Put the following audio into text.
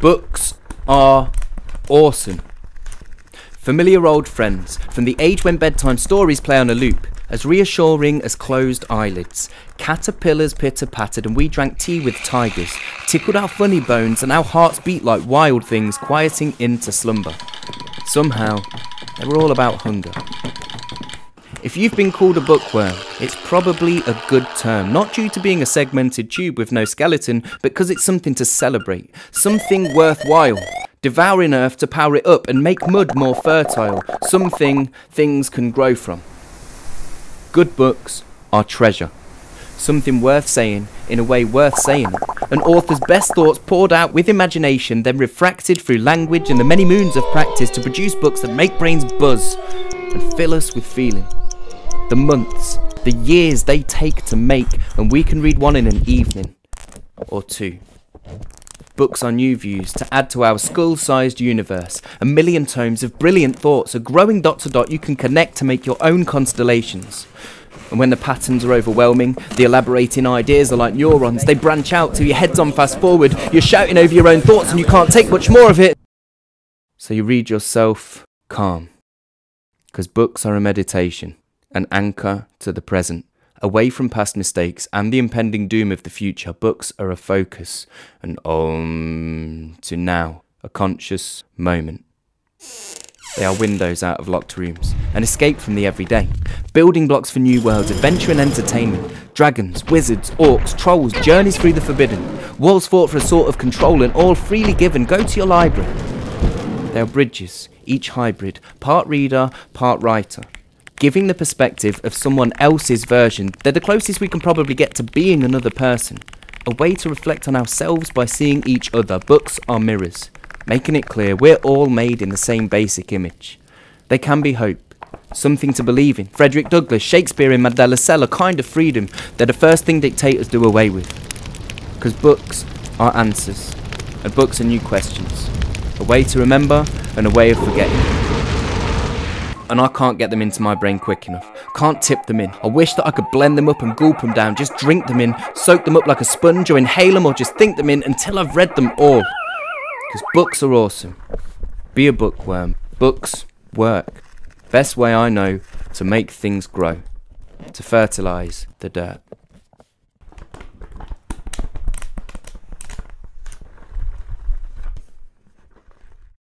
Books are awesome. Familiar old friends, from the age when bedtime stories play on a loop, as reassuring as closed eyelids. Caterpillars pitter pattered, and we drank tea with tigers, tickled our funny bones, and our hearts beat like wild things, quieting into slumber. Somehow, they were all about hunger. If you've been called a bookworm, it's probably a good term, not due to being a segmented tube with no skeleton, but because it's something to celebrate, something worthwhile. Devouring earth to power it up and make mud more fertile, something things can grow from. Good books are treasure. Something worth saying in a way worth saying. An author's best thoughts poured out with imagination, then refracted through language and the many moons of practice to produce books that make brains buzz and fill us with feeling the months, the years they take to make, and we can read one in an evening or two. Books are new views to add to our skull sized universe. A million tomes of brilliant thoughts, a growing dot to dot you can connect to make your own constellations. And when the patterns are overwhelming, the elaborating ideas are like neurons. They branch out till your head's on fast forward. You're shouting over your own thoughts and you can't take much more of it. So you read yourself calm. Because books are a meditation an anchor to the present. Away from past mistakes and the impending doom of the future, books are a focus, an om to now, a conscious moment. They are windows out of locked rooms, an escape from the everyday, building blocks for new worlds, adventure and entertainment, dragons, wizards, orcs, trolls, journeys through the forbidden, walls fought for a sort of control and all freely given. Go to your library. They are bridges, each hybrid, part reader, part writer giving the perspective of someone else's version, they're the closest we can probably get to being another person. A way to reflect on ourselves by seeing each other. Books are mirrors, making it clear we're all made in the same basic image. They can be hope, something to believe in. Frederick Douglass, Shakespeare and Mandela Cell, a kind of freedom. They're the first thing dictators do away with. Because books are answers, and books are new questions. A way to remember and a way of forgetting and I can't get them into my brain quick enough. Can't tip them in. I wish that I could blend them up and gulp them down, just drink them in, soak them up like a sponge, or inhale them, or just think them in until I've read them all. Because books are awesome. Be a bookworm. Books work. Best way I know to make things grow. To fertilise the dirt.